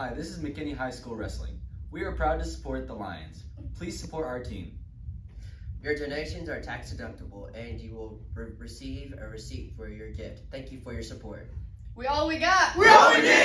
Hi, this is McKinney High School Wrestling. We are proud to support the Lions. Please support our team. Your donations are tax deductible and you will re- receive a receipt for your gift. Thank you for your support. We all we got. We all we need!